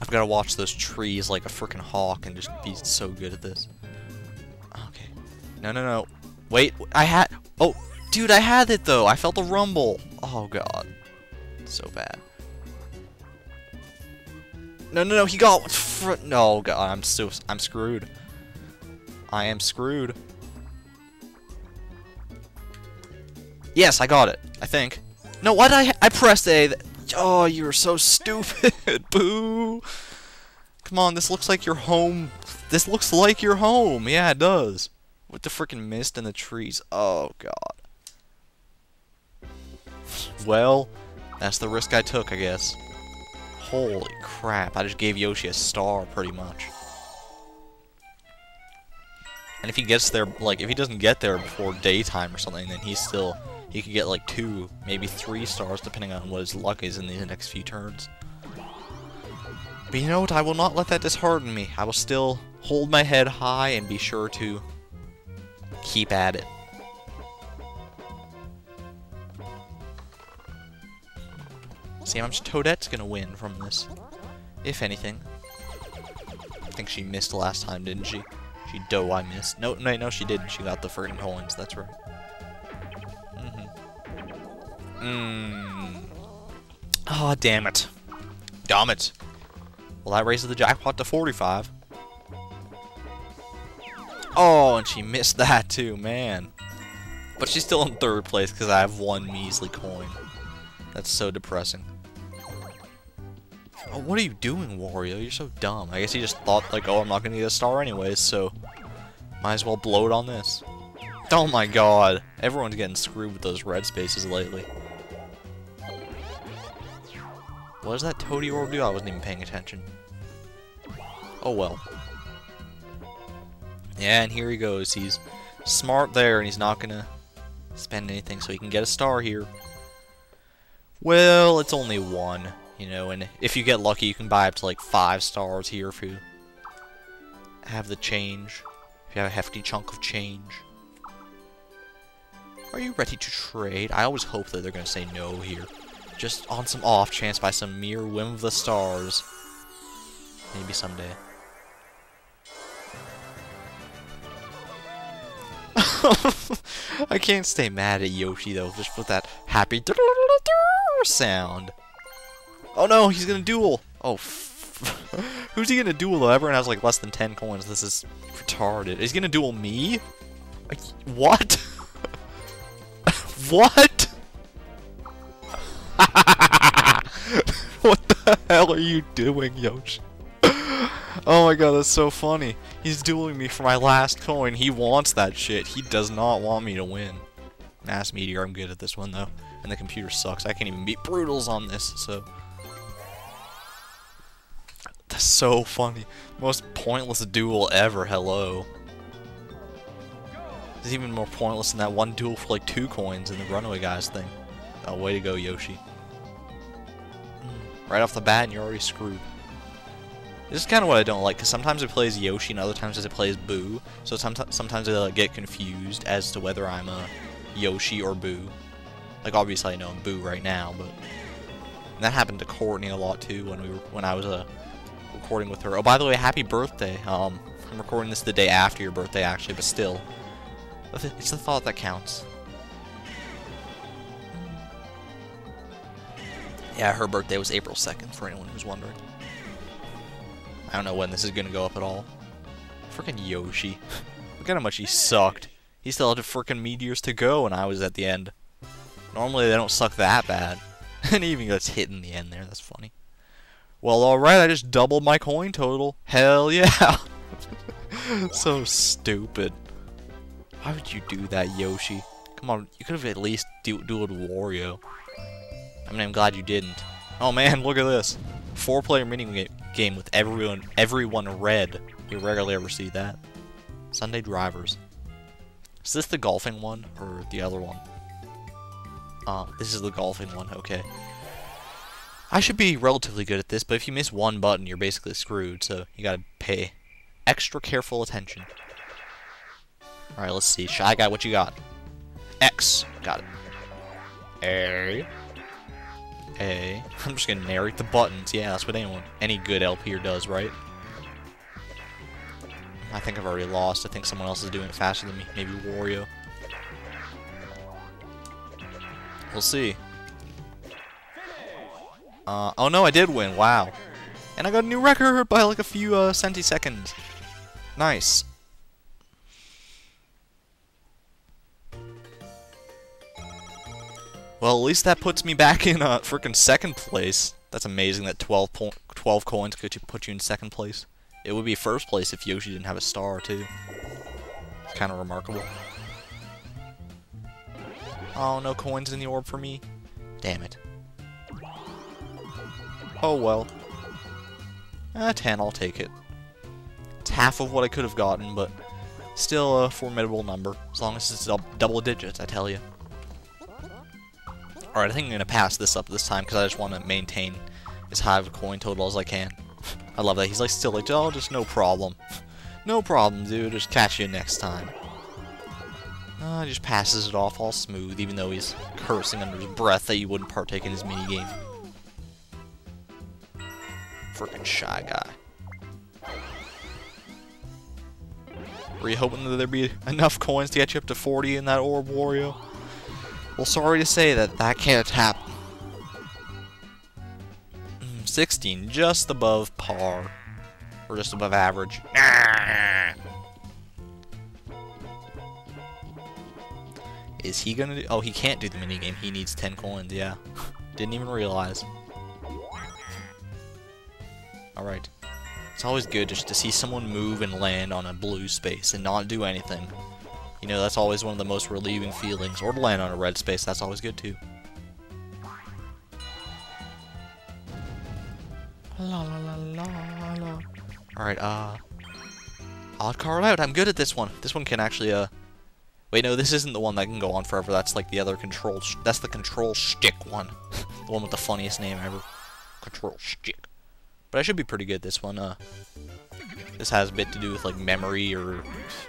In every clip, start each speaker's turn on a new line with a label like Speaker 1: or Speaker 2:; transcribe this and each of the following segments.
Speaker 1: I've got to watch those trees like a freaking hawk and just be so good at this. Okay. No, no, no. Wait, I had... Oh, dude, I had it, though. I felt a rumble. Oh, God. So bad. No, no, no, he got... No, God, I'm so... I'm screwed. I am screwed. Yes, I got it. I think. No, why did I... I pressed A. Oh, you're so stupid. Boo. Come on, this looks like your home. This looks like your home. Yeah, it does. With the freaking mist and the trees. Oh, God. Well, that's the risk I took, I guess. Holy crap, I just gave Yoshi a star, pretty much. And if he gets there, like, if he doesn't get there before daytime or something, then he's still he could get like two, maybe three stars, depending on what his luck is in the next few turns. But you know what? I will not let that dishearten me. I will still hold my head high and be sure to keep at it. See how much Toadette's gonna win from this. If anything. I think she missed last time, didn't she? She dough I missed. No, no, no, she didn't. She got the freaking coins. That's right. Mmm. Oh, damn it. Damn it. Well, that raises the jackpot to 45. Oh, and she missed that too, man. But she's still in third place because I have one measly coin. That's so depressing. Oh, what are you doing, Wario? You're so dumb. I guess he just thought, like, oh, I'm not going to get a star anyways, so might as well blow it on this. Oh my god. Everyone's getting screwed with those red spaces lately. What does that Toady Orb do? I wasn't even paying attention. Oh well. Yeah, and here he goes. He's smart there, and he's not gonna spend anything so he can get a star here. Well, it's only one, you know, and if you get lucky, you can buy up to like five stars here if you have the change. If you have a hefty chunk of change. Are you ready to trade? I always hope that they're gonna say no here. Just on some off chance by some mere whim of the stars. Maybe someday. I can't stay mad at Yoshi though, just with that happy sound. Oh no, he's gonna duel! Oh, who's he gonna duel though? Everyone has like less than 10 coins. This is retarded. He's gonna duel me? What? what? what the hell are you doing, Yoshi? oh my god, that's so funny. He's dueling me for my last coin. He wants that shit. He does not want me to win. Mass Meteor, I'm good at this one, though. And the computer sucks. I can't even beat Brutals on this, so... That's so funny. Most pointless duel ever, hello. It's even more pointless than that one duel for like two coins in the Runaway Guys thing. Oh, way to go, Yoshi. Right off the bat, and you're already screwed. This is kind of what I don't like, because sometimes it plays Yoshi, and other times it plays Boo. So sometimes sometimes I like, get confused as to whether I'm a Yoshi or Boo. Like obviously I know I'm Boo right now, but that happened to Courtney a lot too when we were when I was uh, recording with her. Oh, by the way, happy birthday! Um, I'm recording this the day after your birthday, actually, but still, it's the thought that counts. Yeah, her birthday was April 2nd, for anyone who's wondering. I don't know when this is going to go up at all. Freaking Yoshi. Look at how much he sucked. He still had freaking meteors to go, and I was at the end. Normally, they don't suck that bad. and he even gets hit in the end there. That's funny. Well, alright, I just doubled my coin total. Hell yeah! so stupid. Why would you do that, Yoshi? Come on, you could have at least du dueled Wario. I mean, I'm glad you didn't. Oh man, look at this. Four-player mini game with everyone everyone red. You rarely ever see that. Sunday Drivers. Is this the golfing one or the other one? Uh, this is the golfing one, okay. I should be relatively good at this, but if you miss one button, you're basically screwed, so you gotta pay extra careful attention. Alright, let's see. Shy Guy, what you got? X. Got it. A. A. I'm just gonna narrate the buttons. Yeah, that's what anyone, any good LPer does, right? I think I've already lost. I think someone else is doing it faster than me. Maybe Wario. We'll see. Uh, oh no, I did win. Wow. And I got a new record by like a few uh, centiseconds. Nice. Well, at least that puts me back in uh, freaking second place. That's amazing that 12, 12 coins could put you in second place. It would be first place if Yoshi didn't have a star, too. It's kind of remarkable. Oh, no coins in the orb for me. Damn it. Oh, well. Ah, 10, I'll take it. It's half of what I could have gotten, but still a formidable number. As long as it's double digits, I tell you. Alright, I think I'm going to pass this up this time because I just want to maintain as high of a coin total as I can. I love that. He's like still like, oh, just no problem. no problem, dude. Just catch you next time. Uh, just passes it off all smooth, even though he's cursing under his breath that you wouldn't partake in his minigame. Freaking shy guy. Were you hoping that there'd be enough coins to get you up to 40 in that orb, Wario? Well, sorry to say that that can't happen. Hmm, 16, just above par. Or just above average. Is he gonna do- oh, he can't do the minigame. He needs 10 coins, yeah. Didn't even realize. Alright. It's always good just to see someone move and land on a blue space and not do anything. You know, that's always one of the most relieving feelings. Or to land on a red space, that's always good too. La la la la la. Alright, uh... Odd card out. I'm good at this one. This one can actually, uh... Wait, no, this isn't the one that can go on forever. That's like the other control... That's the control stick one. the one with the funniest name ever. Control stick. But I should be pretty good at this one. Uh, This has a bit to do with, like, memory or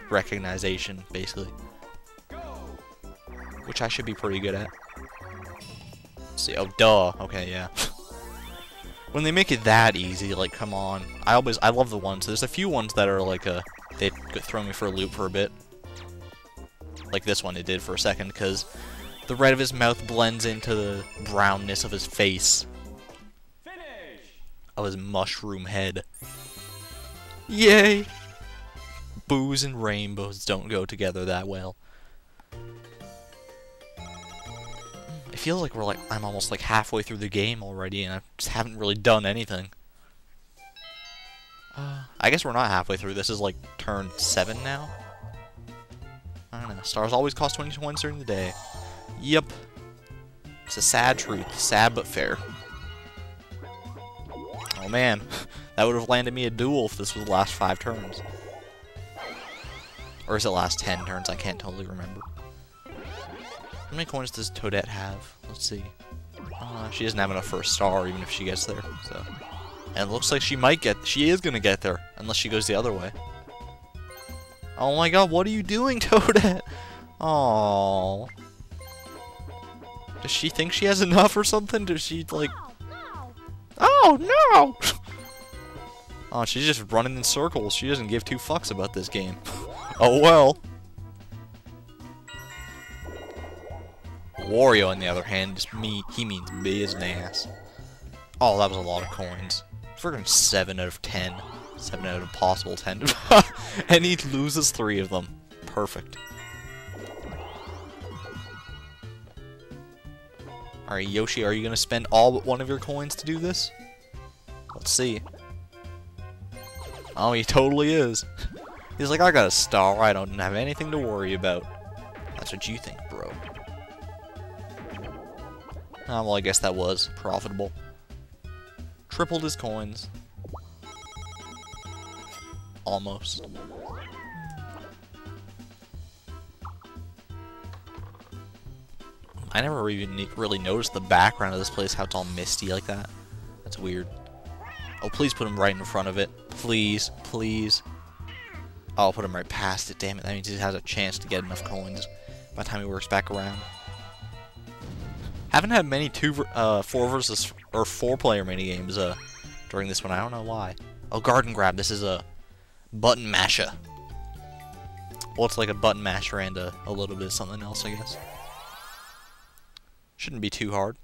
Speaker 1: recognition, basically. Which I should be pretty good at. Let's see, oh, duh. Okay, yeah. when they make it that easy, like, come on. I always, I love the ones. There's a few ones that are like, a, they throw me for a loop for a bit. Like this one it did for a second, because the red of his mouth blends into the brownness of his face. Finish! Of his mushroom head. Yay! Booze and rainbows don't go together that well. It feels like we're like, I'm almost like halfway through the game already and I just haven't really done anything. Uh, I guess we're not halfway through. This is like turn 7 now? I don't know. Stars always cost 20 coins during the day. Yep. It's a sad truth. Sad but fair. Oh man. that would have landed me a duel if this was the last 5 turns. Or is it last 10 turns? I can't totally remember. How many coins does Toadette have? Let's see. Uh, she doesn't have enough for a star, even if she gets there. So, and it looks like she might get. She is gonna get there, unless she goes the other way. Oh my God! What are you doing, Toadette? Oh. Does she think she has enough or something? Does she like? Oh no! oh, she's just running in circles. She doesn't give two fucks about this game. oh well. Wario, on the other hand, just me, he means business. Oh, that was a lot of coins. Freaking 7 out of 10. 7 out of possible 10. and he loses 3 of them. Perfect. Alright, Yoshi, are you going to spend all but one of your coins to do this? Let's see. Oh, he totally is. He's like, I got a star, I don't have anything to worry about. That's what you think, bro. Oh, well, I guess that was profitable. Tripled his coins. Almost. I never even really noticed the background of this place, how it's all misty like that. That's weird. Oh, please put him right in front of it. Please, please. I'll put him right past it. Damn it, that means he has a chance to get enough coins by the time he works back around. Haven't had many two, uh, four versus or four player mini games uh during this one. I don't know why. Oh, garden grab. This is a button masher. Well, it's like a button masher and a, a little bit of something else, I guess. Shouldn't be too hard.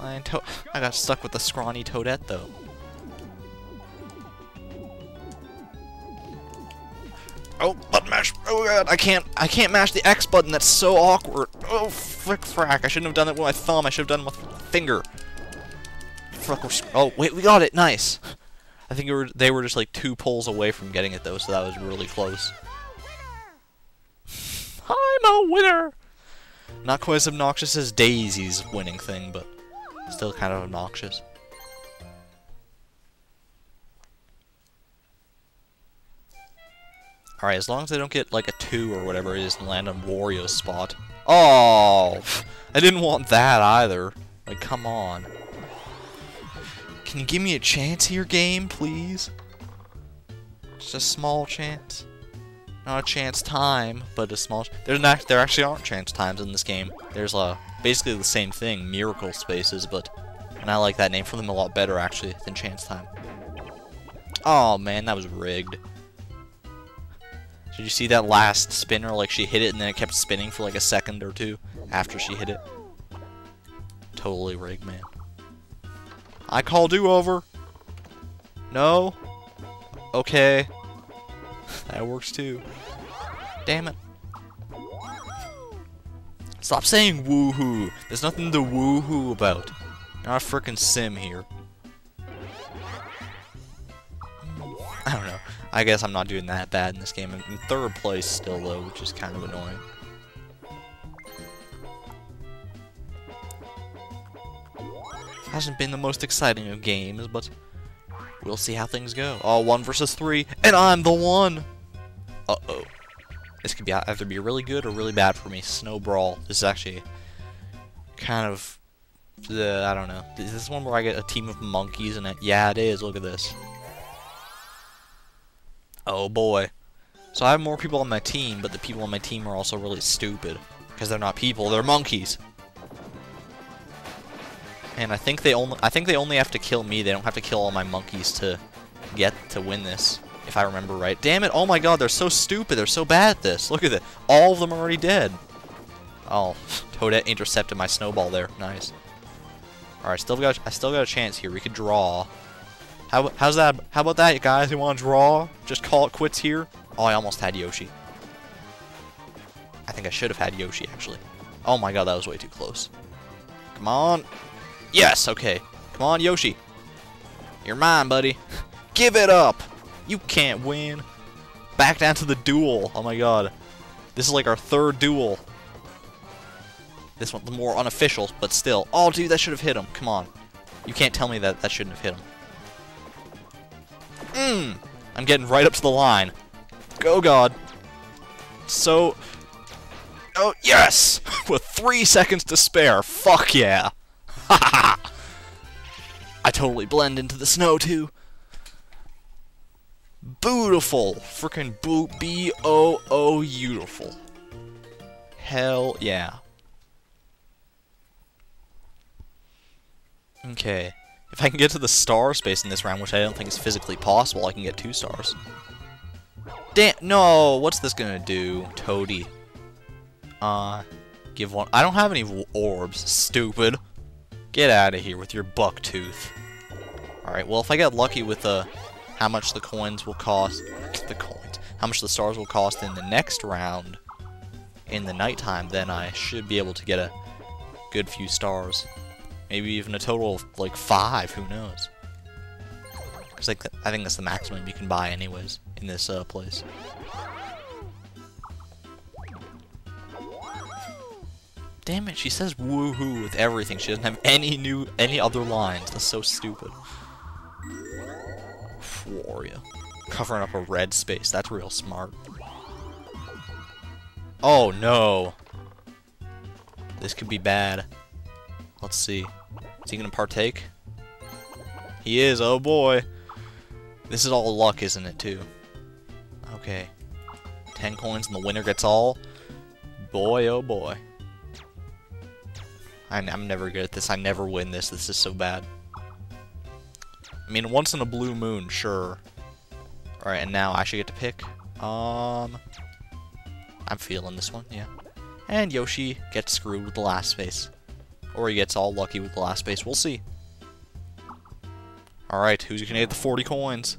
Speaker 1: I, I got stuck with the scrawny toadette, though. Oh, button mash. Oh god, I can't I can't mash the X button, that's so awkward. Oh flick frack, I shouldn't have done it with my thumb, I should have done it with my finger. Oh, oh wait, we got it, nice. I think were, they were just like two pulls away from getting it though, so that was really close. I'm a winner! Not quite as obnoxious as Daisy's winning thing, but still kind of obnoxious. Alright, as long as I don't get like a 2 or whatever it is and land on Wario's spot. Oh! I didn't want that either. Like, come on. Can you give me a chance here, game, please? Just a small chance. Not a chance time, but a small... There's not, there actually aren't chance times in this game. There's uh, basically the same thing, miracle spaces, but... And I like that name for them a lot better, actually, than chance time. Oh, man, that was rigged. Did you see that last spinner? Like she hit it and then it kept spinning for like a second or two after she hit it. Totally rigged, man. I call do-over. No? Okay. that works too. Damn it. Stop saying woohoo. There's nothing to woohoo about. not a freaking sim here. I don't know. I guess I'm not doing that bad in this game. I'm in third place still, though, which is kind of annoying. Hasn't been the most exciting of games, but we'll see how things go. Oh, one versus three, and I'm the one! Uh-oh. This could be either be really good or really bad for me. Snow Brawl. This is actually kind of... Uh, I don't know. Is this one where I get a team of monkeys and it? Yeah, it is. Look at this. Oh boy. So I have more people on my team, but the people on my team are also really stupid. Because they're not people, they're monkeys. And I think they only I think they only have to kill me. They don't have to kill all my monkeys to get to win this, if I remember right. Damn it! Oh my god, they're so stupid. They're so bad at this. Look at that. All of them are already dead. Oh, Toadette intercepted my snowball there. Nice. All right, still got I still got a chance here. We could draw. How, how's that? How about that, guys? You want to draw? Just call it quits here? Oh, I almost had Yoshi. I think I should have had Yoshi, actually. Oh my god, that was way too close. Come on. Yes, okay. Come on, Yoshi. You're mine, buddy. Give it up. You can't win. Back down to the duel. Oh my god. This is like our third duel. This one, the more unofficial, but still. Oh, dude, that should have hit him. Come on. You can't tell me that that shouldn't have hit him. Mmm. I'm getting right up to the line. Go, God. So... Oh, yes! With three seconds to spare. Fuck yeah. I totally blend into the snow, too. Beautiful. Freaking boo B-O-O beautiful. Hell yeah. Okay. If I can get to the star space in this round, which I don't think is physically possible, I can get two stars. Damn, no, what's this gonna do, Toady? Uh, give one, I don't have any orbs, stupid. Get out of here with your buck tooth. Alright, well if I get lucky with uh, how much the coins will cost, the coins, how much the stars will cost in the next round, in the nighttime, then I should be able to get a good few stars. Maybe even a total of like five, who knows? Cause like I think that's the maximum you can buy anyways in this uh, place. Damn it, she says woohoo with everything. She doesn't have any new, any other lines. That's so stupid. Wario. Covering up a red space. That's real smart. Oh no. This could be bad. Let's see. Is he gonna partake? He is, oh boy. This is all luck, isn't it, too? Okay. Ten coins and the winner gets all. Boy, oh boy. I'm never good at this. I never win this. This is so bad. I mean, once in a blue moon, sure. Alright, and now I should get to pick. Um, I'm feeling this one, yeah. And Yoshi gets screwed with the last space. Or he gets all lucky with the last space. We'll see. Alright, who's gonna get the 40 coins?